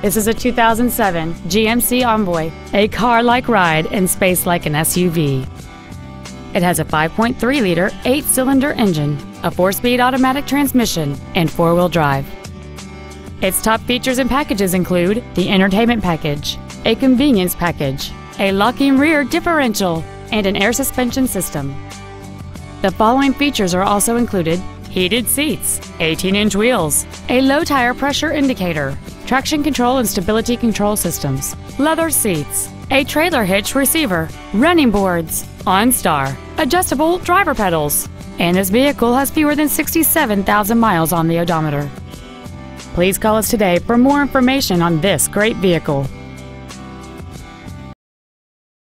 This is a 2007 GMC Envoy, a car-like ride in space like an SUV. It has a 5.3-liter, eight-cylinder engine, a four-speed automatic transmission, and four-wheel drive. Its top features and packages include the entertainment package, a convenience package, a locking rear differential, and an air suspension system. The following features are also included heated seats, 18 inch wheels, a low tire pressure indicator, traction control and stability control systems, leather seats, a trailer hitch receiver, running boards, OnStar, adjustable driver pedals, and this vehicle has fewer than 67,000 miles on the odometer. Please call us today for more information on this great vehicle.